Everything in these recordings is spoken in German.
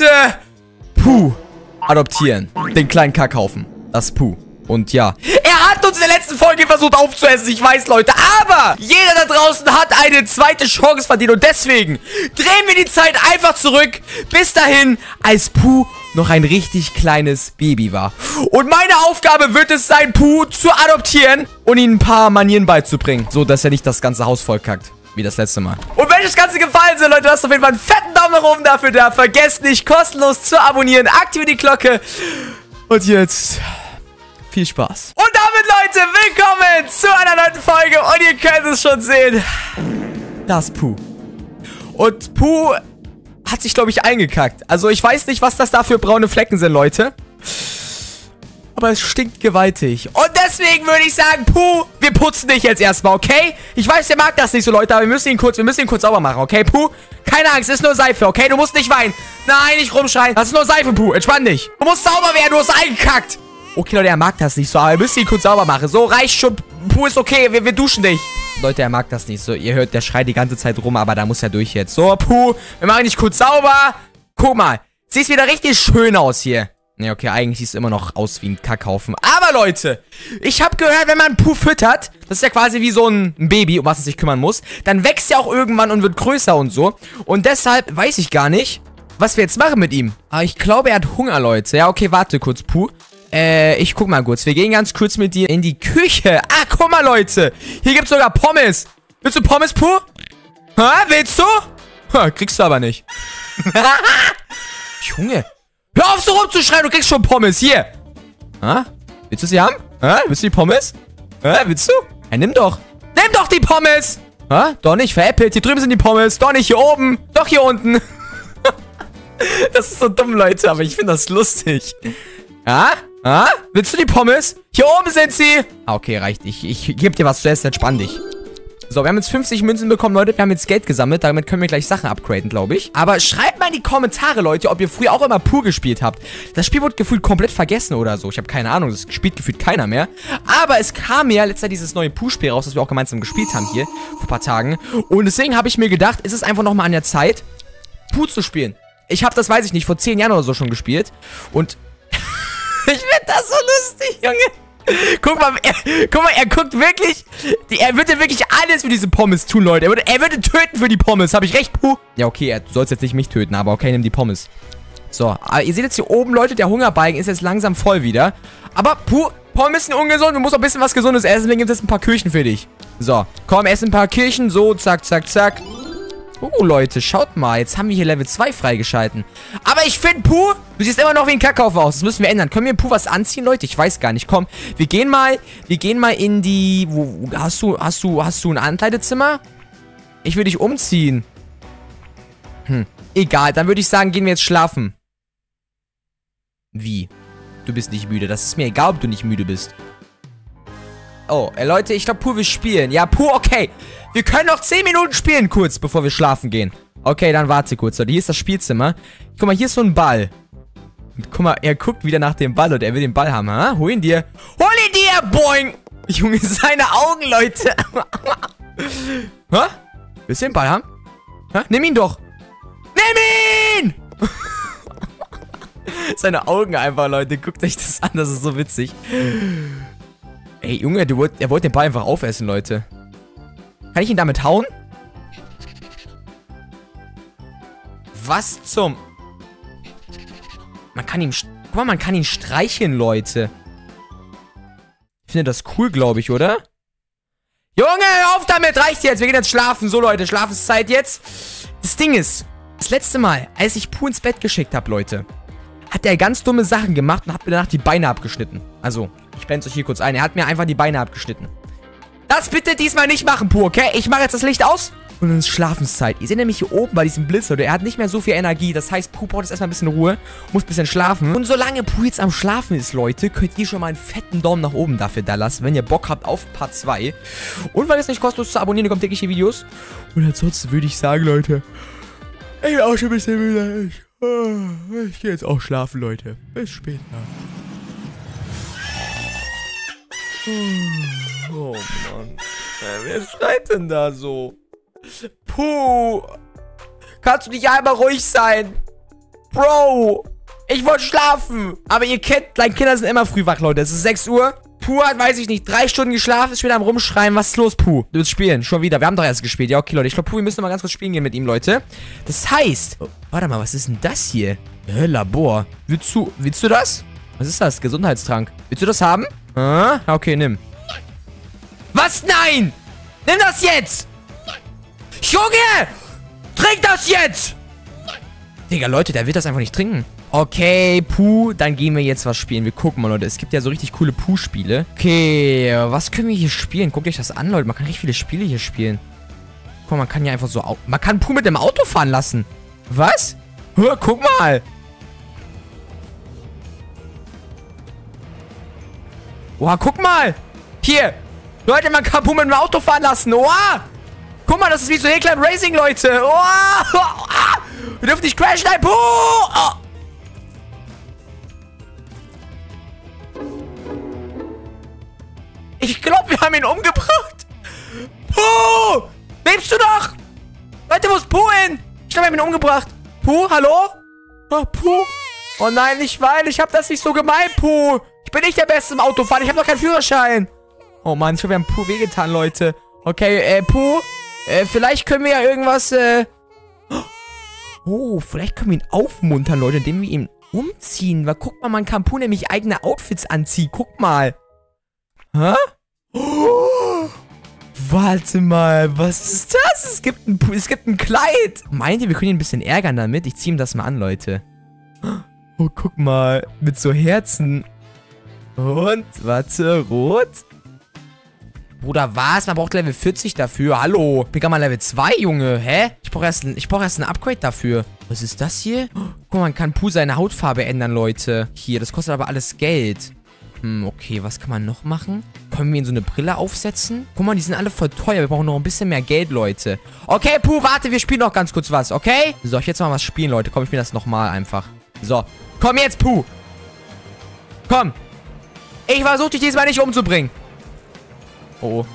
Leute! Puh. Adoptieren. Den kleinen Kackhaufen. Das Puh. Und ja. Er hat uns in der letzten Folge versucht aufzuessen, ich weiß, Leute. Aber jeder da draußen hat eine zweite Chance verdient. Und deswegen drehen wir die Zeit einfach zurück. Bis dahin, als Puh noch ein richtig kleines Baby war. Und meine Aufgabe wird es sein, Puh zu adoptieren und ihm ein paar Manieren beizubringen. So, dass er nicht das ganze Haus vollkackt. Wie das letzte Mal. Und wenn euch das Ganze gefallen hat, Leute, lasst auf jeden Fall einen fetten Daumen nach oben dafür da. Vergesst nicht, kostenlos zu abonnieren. Aktiviert die Glocke. Und jetzt viel Spaß. Und damit, Leute, willkommen zu einer neuen Folge. Und ihr könnt es schon sehen. Das Puh. Und Puh hat sich, glaube ich, eingekackt. Also ich weiß nicht, was das da für braune Flecken sind, Leute. Aber es stinkt gewaltig. Und deswegen würde ich sagen, Puh, wir putzen dich jetzt erstmal, okay? Ich weiß, der mag das nicht so, Leute, aber wir müssen ihn kurz, wir müssen ihn kurz sauber machen, okay, Puh? Keine Angst, ist nur Seife, okay? Du musst nicht weinen. Nein, nicht rumschreien. Das ist nur Seife, Puh. Entspann dich. Du musst sauber werden, du hast eingekackt. Okay, Leute, er mag das nicht so, aber wir müssen ihn kurz sauber machen. So, reicht schon. Puh, ist okay, wir, wir duschen dich. Leute, er mag das nicht so. Ihr hört, der schreit die ganze Zeit rum, aber da muss er durch jetzt. So, Puh, wir machen dich kurz sauber. Guck mal, siehst wieder richtig schön aus hier. Ne, okay, eigentlich sieht es immer noch aus wie ein Kackhaufen. Aber Leute, ich habe gehört, wenn man Puh füttert, das ist ja quasi wie so ein Baby, um was es sich kümmern muss, dann wächst er auch irgendwann und wird größer und so. Und deshalb weiß ich gar nicht, was wir jetzt machen mit ihm. Aber ich glaube, er hat Hunger, Leute. Ja, okay, warte kurz, Puh. Äh, ich guck mal kurz. Wir gehen ganz kurz mit dir in die Küche. Ah, guck mal, Leute. Hier gibt's sogar Pommes. Willst du Pommes, Puh? Hä, willst du? Ha, kriegst du aber nicht. Junge. Hör auf so rumzuschreien, du kriegst schon Pommes. Hier. Ha? Willst du sie haben? Ha? Willst du die Pommes? Ha? Willst du? Ja, nimm doch. Nimm doch die Pommes. Ha? Doch nicht, veräppelt. Hier drüben sind die Pommes. Doch nicht hier oben. Doch hier unten. das ist so dumm, Leute, aber ich finde das lustig. Ja? Ah? Willst du die Pommes? Hier oben sind sie. Ah, okay, reicht. Ich, ich gebe dir was zu essen. Entspann dich. So, wir haben jetzt 50 Münzen bekommen, Leute. Wir haben jetzt Geld gesammelt. Damit können wir gleich Sachen upgraden, glaube ich. Aber schreibt mal in die Kommentare, Leute, ob ihr früher auch immer pur gespielt habt. Das Spiel wurde gefühlt komplett vergessen oder so. Ich habe keine Ahnung. Das spielt gefühlt keiner mehr. Aber es kam ja letzter dieses neue Pur-Spiel raus, das wir auch gemeinsam gespielt haben hier. Vor ein paar Tagen. Und deswegen habe ich mir gedacht, ist es einfach nochmal an der Zeit, Pur zu spielen. Ich habe das, weiß ich nicht, vor 10 Jahren oder so schon gespielt. Und ich finde das so lustig, Junge. Guck mal, er, guck mal, er guckt wirklich, er würde wirklich alles für diese Pommes tun, Leute. Er würde, er würde töten für die Pommes. Habe ich recht, Puh? Ja, okay, er soll jetzt nicht mich töten, aber okay, nimm die Pommes. So, aber ihr seht jetzt hier oben, Leute, der Hungerbalken ist jetzt langsam voll wieder. Aber, Puh, Pommes sind ungesund, du musst auch ein bisschen was Gesundes essen, deswegen gibt es ein paar Kirchen für dich. So, komm, ess ein paar Kirchen, so, zack, zack, zack. Oh, Leute, schaut mal. Jetzt haben wir hier Level 2 freigeschalten. Aber ich finde, Puh, du siehst immer noch wie ein Kackhaufen aus. Das müssen wir ändern. Können wir Puh was anziehen, Leute? Ich weiß gar nicht. Komm, wir gehen mal, wir gehen mal in die... Wo, hast du, hast du, hast du ein Ankleidezimmer? Ich würde dich umziehen. Hm, egal. Dann würde ich sagen, gehen wir jetzt schlafen. Wie? Du bist nicht müde. Das ist mir egal, ob du nicht müde bist. Oh, äh, Leute, ich glaube, Puh will spielen. Ja, Puh, okay. Wir können noch 10 Minuten spielen kurz, bevor wir schlafen gehen. Okay, dann warte kurz. Leute. Hier ist das Spielzimmer. Guck mal, hier ist so ein Ball. Guck mal, er guckt wieder nach dem Ball und er will den Ball haben. Ha? Hol ihn dir. Hol ihn dir, boing. Junge, seine Augen, Leute. Hä? Willst du den Ball haben? Hä? Nimm ihn doch. Nimm ihn! seine Augen einfach, Leute. Guckt euch das an, das ist so witzig. Ey, Junge, du er wollte den Ball einfach aufessen, Leute. Kann ich ihn damit hauen? Was zum... Man kann ihm... Guck mal, man kann ihn streicheln, Leute. Ich finde das cool, glaube ich, oder? Junge, hör auf damit! Reicht jetzt! Wir gehen jetzt schlafen. So, Leute, Schlafenszeit jetzt. Das Ding ist, das letzte Mal, als ich Puh ins Bett geschickt habe, Leute, hat er ganz dumme Sachen gemacht und hat mir danach die Beine abgeschnitten. Also, ich blende euch hier kurz ein. Er hat mir einfach die Beine abgeschnitten. Das bitte diesmal nicht machen, Pur, okay? Ich mache jetzt das Licht aus. Und dann ist Schlafenszeit. Ihr seht nämlich hier oben bei diesem Blitz, oder? Er hat nicht mehr so viel Energie. Das heißt, Puh braucht jetzt erstmal ein bisschen Ruhe. Muss ein bisschen schlafen. Und solange Puh jetzt am Schlafen ist, Leute, könnt ihr schon mal einen fetten Daumen nach oben dafür da lassen, wenn ihr Bock habt auf Part 2. Und weil es nicht kostenlos zu abonnieren, kommt tägliche Videos. Und ansonsten würde ich sagen, Leute, ich bin auch schon ein bisschen müde. Ich, oh, ich gehe jetzt auch schlafen, Leute. Bis später. Oh Mann. Wer schreit denn da so? Puh. Kannst du nicht einmal ruhig sein? Bro. Ich wollte schlafen. Aber ihr kennt, kleine Kinder sind immer früh wach, Leute. Es ist 6 Uhr. Puh hat, weiß ich nicht, drei Stunden geschlafen, ist wieder am Rumschreien. Was ist los, Puh? Du willst spielen, schon wieder. Wir haben doch erst gespielt. Ja, okay, Leute. Ich glaube, Puh, wir müssen mal ganz kurz spielen gehen mit ihm, Leute. Das heißt... Oh, warte mal, was ist denn das hier? Äh, Labor. Willst du... Willst du das? Was ist das? Gesundheitstrank. Willst du das haben? Ah, okay, nimm. Was? Nein! Nimm das jetzt! Junge! Trink das jetzt! Digga, Leute, der wird das einfach nicht trinken. Okay, Puh, dann gehen wir jetzt was spielen. Wir gucken mal, Leute. Es gibt ja so richtig coole Puh-Spiele. Okay, was können wir hier spielen? Guckt euch das an, Leute. Man kann richtig viele Spiele hier spielen. Guck mal, man kann ja einfach so... Man kann Puh mit dem Auto fahren lassen. Was? Hör, guck mal. Oha, guck mal. Hier. Leute, man kann Puh mit dem Auto fahren lassen. Oha. Guck mal, das ist wie so Heckler Racing, Leute. Oha. Wir dürfen nicht crashen, nein, Puh. Oh. Ich glaube, wir haben ihn umgebracht. Puh! Lebst du noch? Leute, wo ist Puh hin? Ich glaube, wir haben ihn umgebracht. Puh, hallo? Oh, Puh. Oh nein, nicht weinen. Ich habe das nicht so gemeint, Puh. Ich bin nicht der Beste im Autofahren. Ich habe noch keinen Führerschein. Oh Mann, ich glaube, wir haben Puh wehgetan, Leute. Okay, äh, Puh. Äh, vielleicht können wir ja irgendwas, äh... Oh, vielleicht können wir ihn aufmuntern, Leute, indem wir ihn umziehen. Weil guck mal, man kann Puh nämlich eigene Outfits anziehen. Guck mal. Hä? Oh, warte mal, was ist das? Es gibt ein, es gibt ein Kleid. Meint ihr, wir können ihn ein bisschen ärgern damit? Ich ziehe ihm das mal an, Leute. Oh, guck mal. Mit so Herzen. Und, warte, rot. Bruder, was? Man braucht Level 40 dafür. Hallo. Ich bin gerade mal Level 2, Junge. Hä? Ich brauche erst, brauch erst ein Upgrade dafür. Was ist das hier? Guck mal, man kann Puh seine Hautfarbe ändern, Leute. Hier, das kostet aber alles Geld. Hm, okay, was kann man noch machen? Können wir ihn so eine Brille aufsetzen? Guck mal, die sind alle voll teuer. Wir brauchen noch ein bisschen mehr Geld, Leute. Okay, Puh, warte, wir spielen noch ganz kurz was, okay? So, ich jetzt mal was spielen, Leute. Komm, ich spiele das nochmal einfach. So, komm jetzt, Puh. Komm. Ich versuche dich diesmal nicht umzubringen. Oh, oh.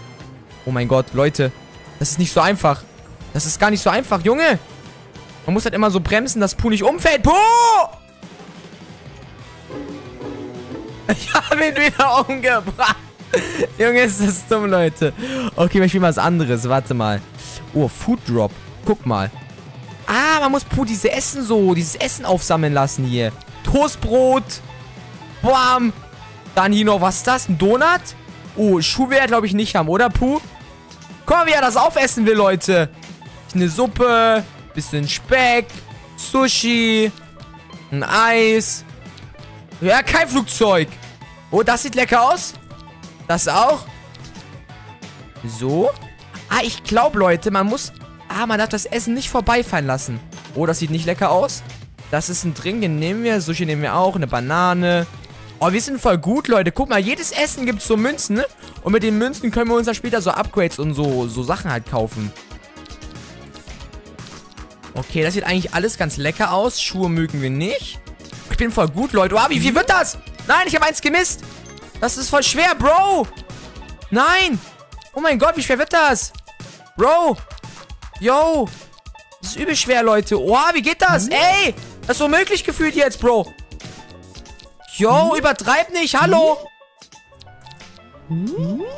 Oh mein Gott, Leute. Das ist nicht so einfach. Das ist gar nicht so einfach, Junge. Man muss halt immer so bremsen, dass Puh nicht umfällt. Puh! Ich habe ihn wieder umgebracht. Junge, ist das dumm, Leute. Okay, ich spiele mal was anderes. Warte mal. Oh, Food Drop. Guck mal. Ah, man muss Puh diese Essen so, dieses Essen aufsammeln lassen hier. Toastbrot. Bam. Dann hier noch, was ist das? Ein Donut? Oh, Schuh will er, glaube ich, nicht haben, oder, Puh? Guck mal, wie er das aufessen will, Leute. Eine Suppe, bisschen Speck, Sushi, ein Eis. Ja, kein Flugzeug. Oh, das sieht lecker aus. Das auch. So. Ah, ich glaube, Leute, man muss... Ah, man darf das Essen nicht vorbeifallen lassen. Oh, das sieht nicht lecker aus. Das ist ein Drink, den nehmen wir. Sushi nehmen wir auch. Eine Banane. Oh, wir sind voll gut, Leute. Guck mal, jedes Essen gibt so Münzen, ne? Und mit den Münzen können wir uns dann später so Upgrades und so, so Sachen halt kaufen. Okay, das sieht eigentlich alles ganz lecker aus. Schuhe mögen wir nicht. Ich bin voll gut, Leute. Wow, wie viel wird das? Nein, ich habe eins gemisst. Das ist voll schwer, Bro. Nein. Oh mein Gott, wie schwer wird das? Bro. Yo. Das ist übel schwer, Leute. Wow, wie geht das? Ey. Das ist so möglich gefühlt jetzt, Bro. Yo, übertreib nicht. Hallo.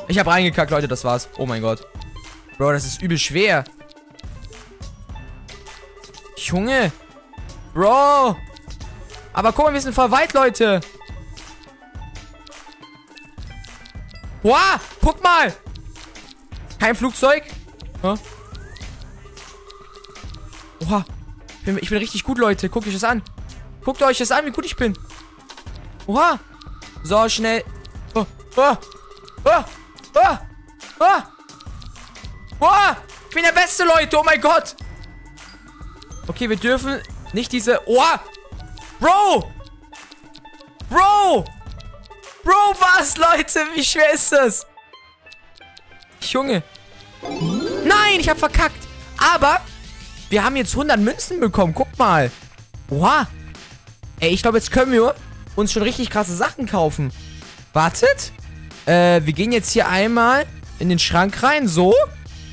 Ich habe reingekackt, Leute. Das war's. Oh mein Gott. Bro, das ist übel schwer. Junge. Bro. Aber guck mal, wir sind voll weit, Leute. Wow, guck mal. Kein Flugzeug. Oha. Ich bin, ich bin richtig gut, Leute. Guckt euch das an. Guckt euch das an, wie gut ich bin. Oha. So, schnell. Oh, oh, oh, oh, oh. Oh, ich bin der Beste, Leute. Oh mein Gott. Okay, wir dürfen nicht diese... Oh, Bro! Bro! Bro, was, Leute? Wie schwer ist das? Junge. Nein, ich habe verkackt. Aber wir haben jetzt 100 Münzen bekommen. Guck mal. Oha. Ey, ich glaube, jetzt können wir uns schon richtig krasse Sachen kaufen. Wartet. Äh, wir gehen jetzt hier einmal in den Schrank rein. So.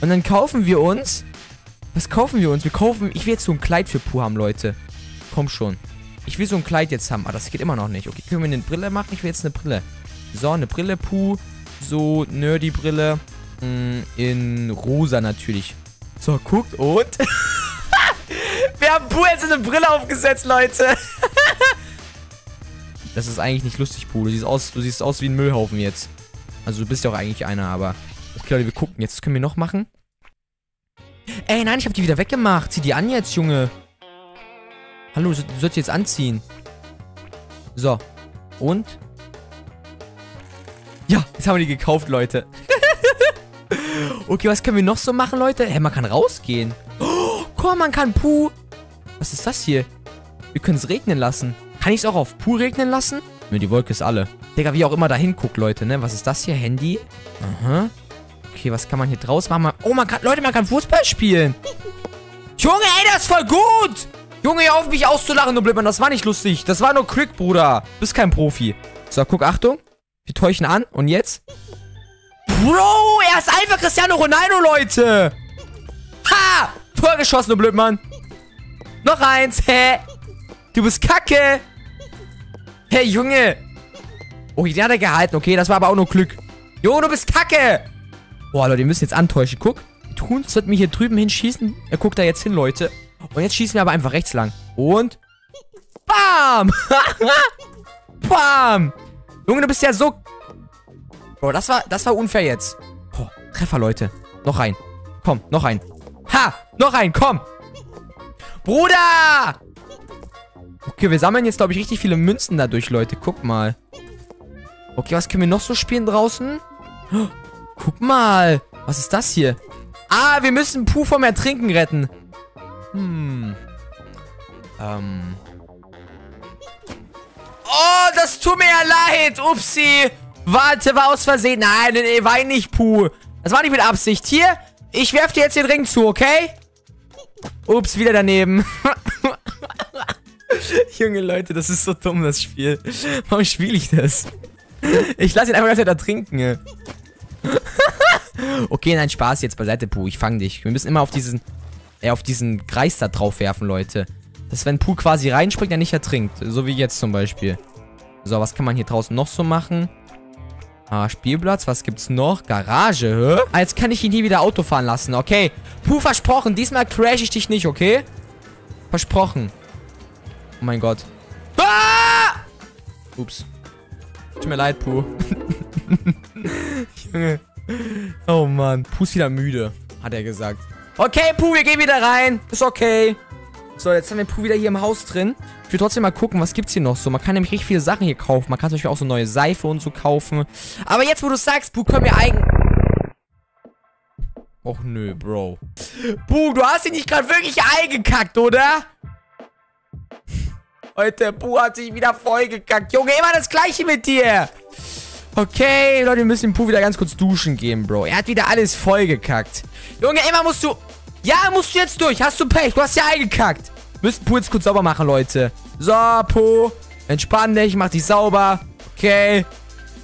Und dann kaufen wir uns... Was kaufen wir uns? Wir kaufen... Ich will jetzt so ein Kleid für Puh haben, Leute. Komm schon. Ich will so ein Kleid jetzt haben. Ah, das geht immer noch nicht. Okay, können wir eine Brille machen? Ich will jetzt eine Brille. So, eine Brille, Puh. So, Nerdy-Brille. Mm, in rosa natürlich. So, guckt und... wir haben Puh jetzt eine Brille aufgesetzt, Leute. das ist eigentlich nicht lustig, Puh. Du siehst, aus, du siehst aus wie ein Müllhaufen jetzt. Also du bist ja auch eigentlich einer, aber... Okay, Leute, wir gucken. Jetzt können wir noch machen. Ey, nein, ich habe die wieder weggemacht. Zieh die an jetzt, Junge. Hallo, du sollst jetzt anziehen. So. Und? Ja, jetzt haben wir die gekauft, Leute. okay, was können wir noch so machen, Leute? Hä, man kann rausgehen. Oh, guck mal, man kann Puh. Was ist das hier? Wir können es regnen lassen. Kann ich es auch auf Puh regnen lassen? Nö, die Wolke ist alle. Digga, wie auch immer da hinguckt, Leute, ne? Was ist das hier? Handy? Aha. Okay, was kann man hier draus machen? Oh, man kann, Leute, man kann Fußball spielen. Junge, ey, das ist voll gut. Junge, auf mich auszulachen, du Blödmann. Das war nicht lustig. Das war nur Quick, Bruder. Du bist kein Profi. So, guck, Achtung. Wir täuschen an. Und jetzt? Bro, er ist einfach Cristiano Ronaldo, Leute. Ha! Tor geschossen, du Blödmann. Noch eins. Hä? Du bist kacke. Hey, Junge. Oh, den hat er gehalten. Okay, das war aber auch nur Glück. Junge, du bist kacke. Boah, Leute, wir müssen jetzt antäuschen. Guck. Wir tun, sollten wir hier drüben hinschießen. Er guckt da jetzt hin, Leute. Und jetzt schießen wir aber einfach rechts lang. Und... Bam! Bam! Junge, du bist ja so... Bro, das war, das war unfair jetzt. Boah, Treffer, Leute. Noch ein. Komm, noch ein. Ha! Noch ein, komm! Bruder! Okay, wir sammeln jetzt, glaube ich, richtig viele Münzen dadurch, Leute. Guck mal. Okay, was können wir noch so spielen draußen? guck mal. Was ist das hier? Ah, wir müssen Puh vom Ertrinken retten. Hm. Ähm. Oh, das tut mir ja leid. Upsi. Warte, war aus Versehen. Nein, nee, war nicht Puh. Das war nicht mit Absicht. Hier, ich werf dir jetzt den Ring zu, okay? Ups, wieder daneben. Junge Leute, das ist so dumm, das Spiel. Warum spiele ich das? Ich lasse ihn einfach ganz da trinken. okay, nein, Spaß jetzt beiseite, Puh. Ich fang dich. Wir müssen immer auf diesen äh, auf diesen Kreis da drauf werfen, Leute. Dass wenn Pooh quasi reinspringt, er nicht ertrinkt. So wie jetzt zum Beispiel. So, was kann man hier draußen noch so machen? Ah, Spielplatz, was gibt's noch? Garage, hä? Ah, jetzt kann ich ihn hier wieder Auto fahren lassen, okay. Puh, versprochen, diesmal crash ich dich nicht, okay? Versprochen. Oh mein Gott. Ah! Ups. Tut mir leid, Puh. Junge. Oh Mann. Puh ist wieder müde, hat er gesagt. Okay, Puh, wir gehen wieder rein. Ist okay. So, jetzt haben wir Puh wieder hier im Haus drin. Ich will trotzdem mal gucken, was gibt's hier noch so. Man kann nämlich richtig viele Sachen hier kaufen. Man kann zum Beispiel auch so neue Seife und so kaufen. Aber jetzt, wo du sagst, Puh, können wir eigentlich... Och nö, Bro. Puh, du hast dich nicht gerade wirklich eingekackt, oder? Heute, Puh hat sich wieder vollgekackt. Junge, immer das gleiche mit dir. Okay, Leute, wir müssen dem Puh wieder ganz kurz duschen gehen, Bro. Er hat wieder alles vollgekackt. Junge, immer musst du... Ja, musst du jetzt durch. Hast du Pech. Du hast ja eingekackt. Müssen Puh jetzt kurz sauber machen, Leute. So, Puh. Entspann dich. Mach dich sauber. Okay.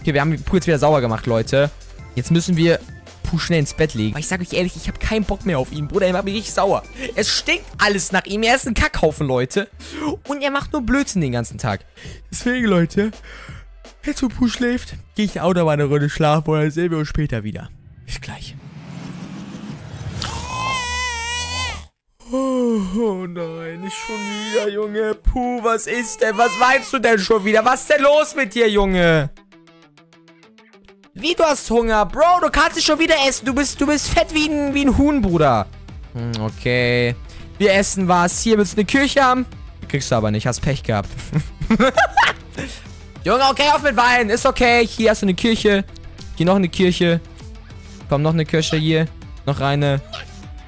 Okay, wir haben Puh jetzt wieder sauber gemacht, Leute. Jetzt müssen wir Puh schnell ins Bett legen. Aber ich sage euch ehrlich, ich habe keinen Bock mehr auf ihn. Bruder, er macht mich richtig sauer. Es stinkt alles nach ihm. Er ist ein Kackhaufen, Leute. Und er macht nur Blödsinn den ganzen Tag. Deswegen, Leute, wo Puh schläft, gehe ich auch noch mal eine Runde schlafen und dann sehen wir uns später wieder. Bis gleich. Oh, oh, nein, nicht schon wieder, Junge. Puh, was ist denn? Was meinst du denn schon wieder? Was ist denn los mit dir, Junge? Wie, du hast Hunger? Bro, du kannst dich schon wieder essen. Du bist, du bist fett wie ein, wie ein Huhn, Bruder. Hm, okay. Wir essen was. Hier willst du eine Kirche haben? Kriegst du aber nicht. Hast Pech gehabt. Junge, okay, auf mit Wein. Ist okay. Hier hast du eine Kirche. Hier noch eine Kirche. Komm, noch eine Kirche hier. Noch eine.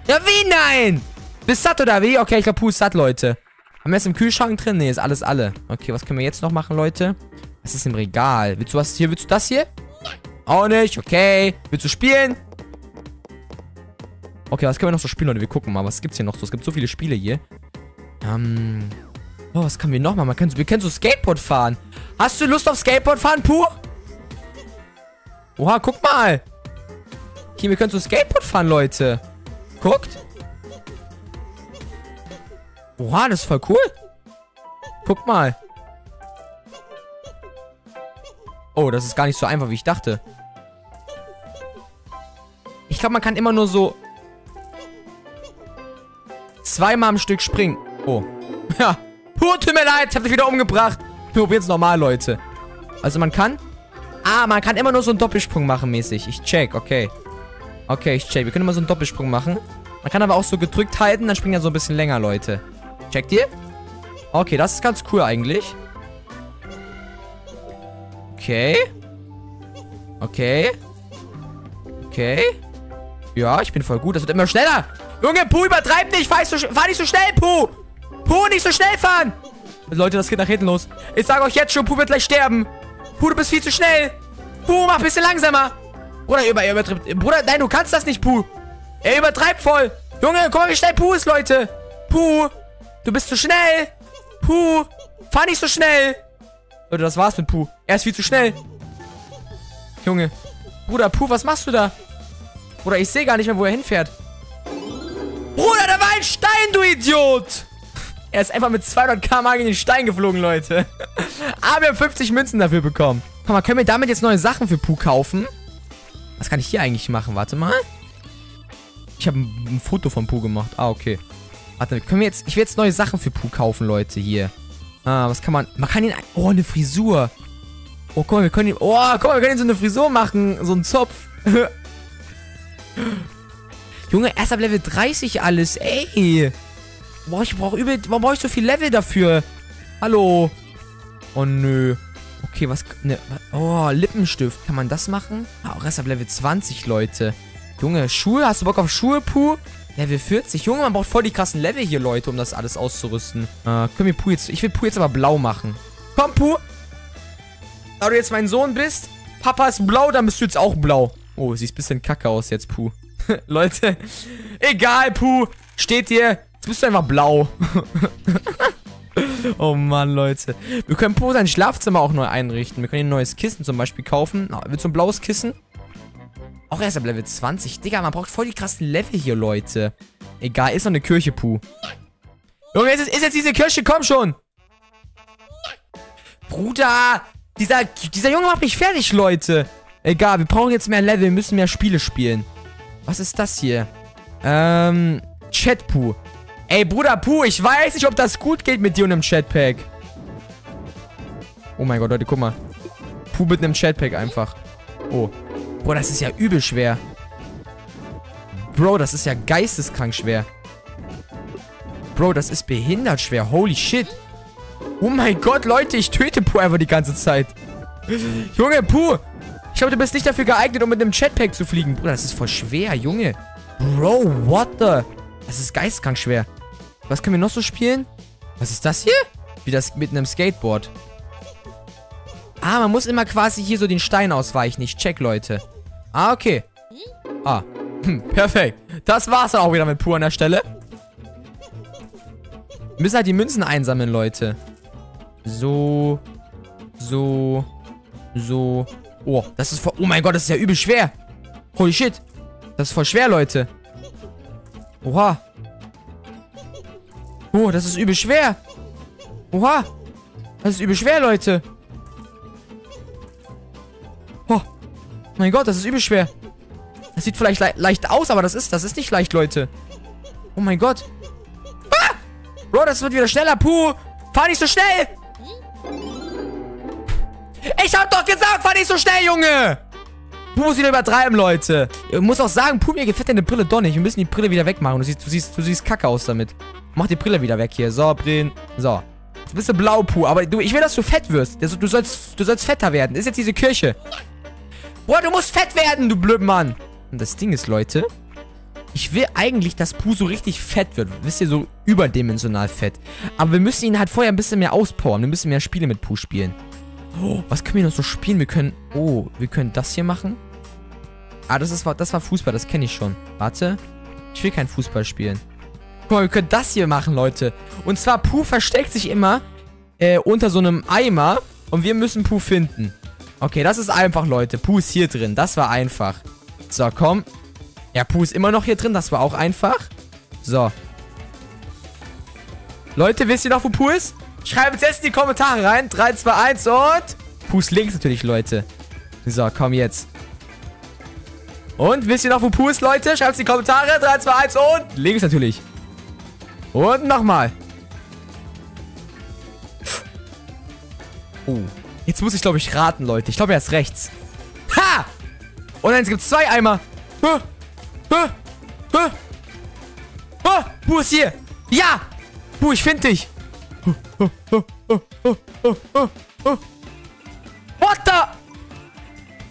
Ja, wie nein? Bist satt oder wie? Okay, ich glaube, Puh ist satt, Leute. Haben wir jetzt im Kühlschrank drin? Ne, ist alles alle. Okay, was können wir jetzt noch machen, Leute? Was ist im Regal? Willst du was hier? Willst du das hier? Auch nicht. Okay. Willst du spielen? Okay, was können wir noch so spielen, Leute? Wir gucken mal, was gibt's hier noch so? Es gibt so viele Spiele hier. Ähm... Oh, was können wir noch machen? Man wir können so Skateboard fahren. Hast du Lust auf Skateboard fahren, Puh? Oha, guck mal. Hier, wir können so Skateboard fahren, Leute. Guckt. Oha, das ist voll cool. Guck mal. Oh, das ist gar nicht so einfach, wie ich dachte. Ich glaube, man kann immer nur so zweimal am Stück springen. Oh. Ja. Puh, tut mir leid, ich hab dich wieder umgebracht. Wir probieren es normal, Leute. Also man kann... Ah, man kann immer nur so einen Doppelsprung machen, mäßig. Ich check, okay. Okay, ich check. Wir können immer so einen Doppelsprung machen. Man kann aber auch so gedrückt halten, dann springt er so ein bisschen länger, Leute. Checkt ihr? Okay, das ist ganz cool eigentlich. Okay. Okay. Okay. Ja, ich bin voll gut. Das wird immer schneller. Junge, Puh, übertreib nicht. Fahr nicht so, fahr nicht so schnell, Puh. Puh, nicht so schnell fahren. Leute, das geht nach hinten los. Ich sage euch jetzt schon, Puh wird gleich sterben. Puh, du bist viel zu schnell. Puh, mach ein bisschen langsamer. Bruder, über, er übertreibt. Bruder, nein, du kannst das nicht, Puh. Er übertreibt voll. Junge, guck mal, wie schnell Puh ist, Leute. Puh, du bist zu schnell. Puh, fahr nicht so schnell. Leute, das war's mit Puh. Er ist viel zu schnell. Junge. Bruder, Puh, was machst du da? Bruder, ich sehe gar nicht mehr, wo er hinfährt. Bruder, da war ein Stein, du Idiot! Er ist einfach mit 200 km in den Stein geflogen, Leute. Aber wir haben 50 Münzen dafür bekommen. Guck mal, können wir damit jetzt neue Sachen für Puh kaufen? Was kann ich hier eigentlich machen? Warte mal. Ich habe ein, Foto von Puh gemacht. Ah, okay. Warte, können wir jetzt... Ich will jetzt neue Sachen für Puh kaufen, Leute, hier. Ah, was kann man... Man kann ihn... Oh, eine Frisur. Oh, guck mal, wir können ihn... Oh, guck mal, wir können ihn so eine Frisur machen. So einen Zopf. Junge, erst ab Level 30 alles. Ey. Boah, ich brauche übel... Warum brauche ich so viel Level dafür? Hallo. Oh, nö. Okay, was... Ne, oh, Lippenstift. Kann man das machen? Ah, auch erst ab Level 20, Leute. Junge, Schuhe? Hast du Bock auf Schuhe, Puh? Level 40? Junge, man braucht voll die krassen Level hier, Leute, um das alles auszurüsten. Äh, können wir Puh jetzt... Ich will Puh jetzt aber blau machen. Komm, Puh. Da du jetzt mein Sohn bist, Papa ist blau, dann bist du jetzt auch blau. Oh, siehst ein bisschen kacke aus jetzt, Puh. Leute, egal, Puh. Steht hier, jetzt bist du einfach blau. oh Mann, Leute. Wir können Puh sein Schlafzimmer auch neu einrichten. Wir können ein neues Kissen zum Beispiel kaufen. Na, willst du ein blaues Kissen? Auch erst ab Level 20. Digga, man braucht voll die krassen Level hier, Leute. Egal, ist noch eine Kirche, Puh. Junge, ist, ist jetzt diese Kirche, komm schon. Bruder, dieser, dieser Junge macht mich fertig, Leute. Egal, wir brauchen jetzt mehr Level, wir müssen mehr Spiele spielen. Was ist das hier? Ähm, Chatpu. Ey, Bruder Puh, ich weiß nicht, ob das gut geht mit dir und einem Chatpack. Oh mein Gott, Leute, guck mal. Puh mit einem Chatpack einfach. Oh. Boah, das ist ja übel schwer. Bro, das ist ja geisteskrank schwer. Bro, das ist behindert schwer. Holy shit. Oh mein Gott, Leute, ich töte Puh einfach die ganze Zeit. Junge, Puh. Ich glaube, du bist nicht dafür geeignet, um mit einem Chatpack zu fliegen. Bruder, das ist voll schwer, Junge. Bro, what the? Das ist geistkrank schwer. Was können wir noch so spielen? Was ist das hier? Wie das mit einem Skateboard. Ah, man muss immer quasi hier so den Stein ausweichen. Ich check, Leute. Ah, okay. Ah, hm, perfekt. Das war's auch wieder mit Pur an der Stelle. Wir müssen halt die Münzen einsammeln, Leute. So. So. So. Oh, das ist voll... Oh mein Gott, das ist ja übel schwer. Holy shit. Das ist voll schwer, Leute. Oha. Oh, das ist übel schwer. Oha. Das ist übel schwer, Leute. Oh. Mein Gott, das ist übel schwer. Das sieht vielleicht le leicht aus, aber das ist, das ist nicht leicht, Leute. Oh mein Gott. Ah! Bro, das wird wieder schneller. Puh. Fahr nicht so schnell. Ich hab doch gesagt, fahr nicht so schnell, Junge! Du musst wieder übertreiben, Leute. Ich muss auch sagen, Puh, mir gefällt deine Brille doch nicht. Wir müssen die Brille wieder wegmachen. Du siehst, du siehst, du siehst kacke aus damit. Mach die Brille wieder weg hier. So, Brillen. So. Jetzt bist du blau, Puh. Aber du, ich will, dass du fett wirst. Du sollst, du sollst fetter werden. Ist jetzt diese Kirche. Boah, du musst fett werden, du blöd Mann. Und das Ding ist, Leute, ich will eigentlich, dass Puh so richtig fett wird. Wisst ihr, so überdimensional fett. Aber wir müssen ihn halt vorher ein bisschen mehr auspowern. Wir müssen mehr Spiele mit Puh spielen. Oh, was können wir noch so spielen? Wir können... Oh, wir können das hier machen. Ah, das, ist, das war Fußball. Das kenne ich schon. Warte. Ich will kein Fußball spielen. Guck mal, wir können das hier machen, Leute. Und zwar, Puh versteckt sich immer äh, unter so einem Eimer. Und wir müssen Puh finden. Okay, das ist einfach, Leute. Puh ist hier drin. Das war einfach. So, komm. Ja, Puh ist immer noch hier drin. Das war auch einfach. So. Leute, wisst ihr noch, wo Puh ist? Schreibt jetzt in die Kommentare rein. 3, 2, 1 und... Puh links natürlich, Leute. So, komm jetzt. Und wisst ihr noch, wo Puh ist, Leute? Schreibt es in die Kommentare. 3, 2, 1 und links natürlich. Und nochmal. Oh. Jetzt muss ich, glaube ich, raten, Leute. Ich glaube, er ist rechts. Ha! Und dann gibt es zwei Eimer. Huh. Huh. Huh. Oh, Puh ist hier. Ja. Puh, ich finde dich. What the?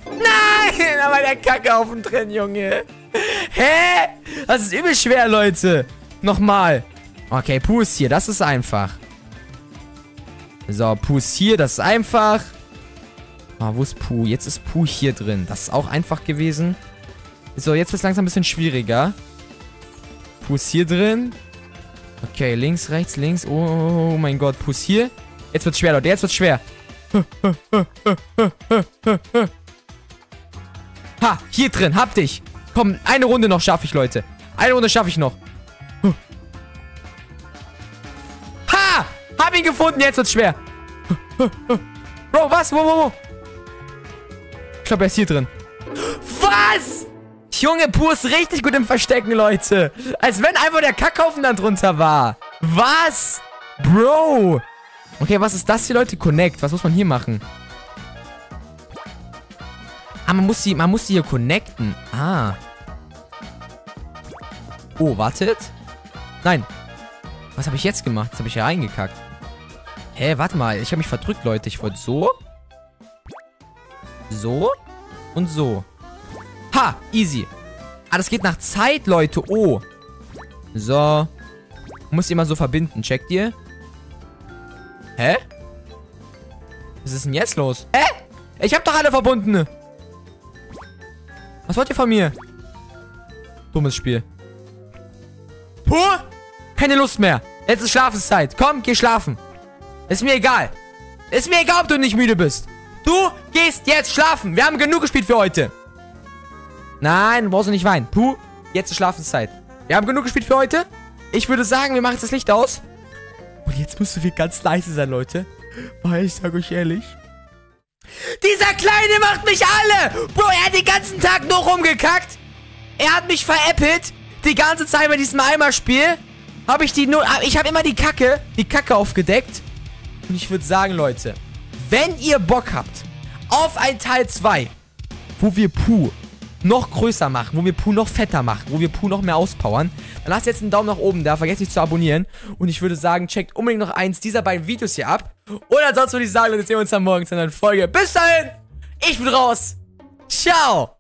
Nein, da war der Kackhaufen drin, Junge. Hä? Das ist übel schwer, Leute. Nochmal. Okay, Puh ist hier. Das ist einfach. So, Puh ist hier. Das ist einfach. Ah, wo ist Puh? Jetzt ist Puh hier drin. Das ist auch einfach gewesen. So, jetzt wird es langsam ein bisschen schwieriger. Puh ist hier drin. Okay, links, rechts, links. Oh, mein Gott, Puh ist hier. Jetzt wird's schwer, Leute. Jetzt wird's schwer. Ha, hier drin. Hab dich. Komm, eine Runde noch schaffe ich, Leute. Eine Runde schaffe ich noch. Ha! Hab ihn gefunden. Jetzt wird's schwer. Bro, was? Wo, wo, wo? Ich glaube, er ist hier drin. Was? Junge, Pur ist richtig gut im Verstecken, Leute. Als wenn einfach der Kackhaufen da drunter war. Was? Bro. Okay, was ist das hier, Leute? Connect. Was muss man hier machen? Ah, man muss sie, man muss sie hier connecten. Ah. Oh, wartet. Nein. Was habe ich jetzt gemacht? Jetzt habe ich hier reingekackt. Hä, warte mal. Ich habe mich verdrückt, Leute. Ich wollte so. So. Und so. Ha, easy. Ah, das geht nach Zeit, Leute. Oh. So. Muss ich immer so verbinden. Checkt ihr? Hä? Was ist denn jetzt los? Hä? Ich hab doch alle verbunden. Was wollt ihr von mir? Dummes Spiel. Puh! Keine Lust mehr. Jetzt ist Schlafenszeit. Komm, geh schlafen. Ist mir egal. Ist mir egal, ob du nicht müde bist. Du gehst jetzt schlafen. Wir haben genug gespielt für heute. Nein, brauchst du nicht weinen. Puh, jetzt ist Schlafenszeit. Wir haben genug gespielt für heute. Ich würde sagen, wir machen jetzt das Licht aus. Und jetzt müssen wir ganz leise sein, Leute. Weil ich sage euch ehrlich. Dieser Kleine macht mich alle! Bro, er hat den ganzen Tag nur rumgekackt. Er hat mich veräppelt. Die ganze Zeit bei diesem Eimerspiel. Habe ich die nur... Ich habe immer die Kacke, die Kacke aufgedeckt. Und ich würde sagen, Leute, wenn ihr Bock habt auf ein Teil 2, wo wir Puh noch größer machen, wo wir Puh noch fetter machen, wo wir Puh noch mehr auspowern, dann lasst jetzt einen Daumen nach oben da, vergesst nicht zu abonnieren. Und ich würde sagen, checkt unbedingt noch eins dieser beiden Videos hier ab. Und ansonsten würde ich sagen, Leute, sehen wir uns dann morgen zu einer Folge. Bis dahin, ich bin raus. Ciao.